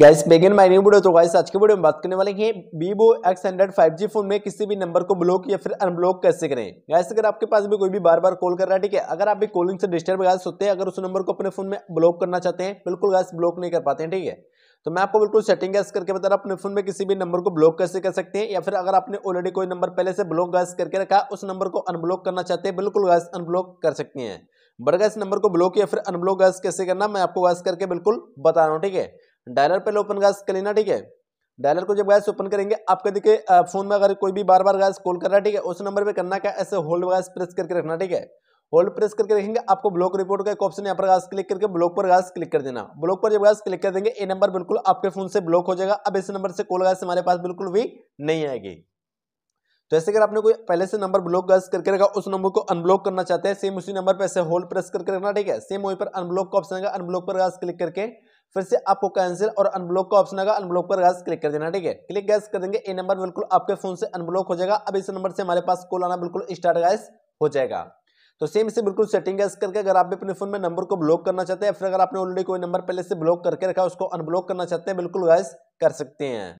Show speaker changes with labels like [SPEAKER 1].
[SPEAKER 1] Guys begin my new video तो guys आज के वीडियो में बात करने वाले हैं Vivo X hundred five G phone में किसी भी नंबर को ब्लॉक या फिर अनब्लॉक कैसे करें? गैस अगर आपके पास भी कोई भी बार बार कॉल कर रहा है, ठीक है? अगर आप भी कॉलिंग से डिस्टर्ब गैस होते हैं, अगर उस नंबर को अपने फ़ोन में ब्लॉक करना चाहते हैं, बिल्कुल गैस ब्लॉक नहीं कर पाते हैं, ठीक है? तो मैं आपको बिल्कुल सेटिंग गैस करके बता रहा अपने फ़ोन में किसी भी नंबर को ब्लॉक कैसे कर सकते हैं? या फिर अगर आपने ऑलरेडी कोई नंबर पहले से ब्लॉक गैस करके रखा, उस नंबर को अनब्लॉक करना चाहते हैं, बिल्कुल गैस अनब्लॉक कर सकते हैं। बट गैस नंबर को ब्लॉक या फिर अनब्लॉक गैस कैसे करना, मैं आपको गैस करके बिल्कुल बता रहा हूँ, ठीक है? डायलर पहले ओपन गैस कर लेना, ठीक है? डायलर को जब गैस ओपन करेंगे, आपका देखिए फ़ोन में अगर कोई भी बार बार गैस कॉल कर रहा है, ठीक है, उस नंबर पे करना क्या ऐसे होल्ड गैस प्रेस करके रखना, ठीक है? होल्ड प्रेस करके रखेंगे, आपको ब्लॉक रिपोर्ट का एक ऑप्शन यहाँ पर गैस क्लिक करके ब्लॉक पर गैस क्लिक कर देना। ब्लॉक पर जब गैस क्लिक कर देंगे, ये नंबर बिल्कुल आपके फ़ोन से ब्लॉक हो जाएगा। अब इस नंबर से कॉल गैस हमारे पास बिल्कुल भी नहीं आएगी। तो ऐसे अगर आपने कोई पहले से नंबर ब्लॉक गैस करके रखा, उस नंबर को अनब्लॉक करना चाहते हैं सेम उसी नंबर पर ऐसे होल्ड प्रेस करके रखना, ठीक है? सेम वहीं पर अनब्लॉक का ऑप्शन आएगा अनब्लॉक पर गैस क्लिक करके फिर से आपको कैंसिल और अनब्लॉक का ऑप्शन आएगा। अनब्लॉक पर गैस क्लिक कर देना, ठीक है? क्लिक गैस कर देंगे। ये नंबर बिल्कुल आपके फ़ोन से अनब्लॉक हो जाएगा। अब इस नंबर से हमारे पास कॉल आना बिल्कुल स्टार्ट गैस हो जाएगा। तो सेम से बिल्कुल सेटिंग गैस करके अगर आप भी अपने फ़ोन में नंबर को ब्लॉक करना चाहते हैं फिर अगर आपने ऑलरेडी कोई नंबर पहले से ब्लॉक करके रखा उसको अनब्लॉक करना चाहते हैं, बिल्कुल गैस कर सकते हैं।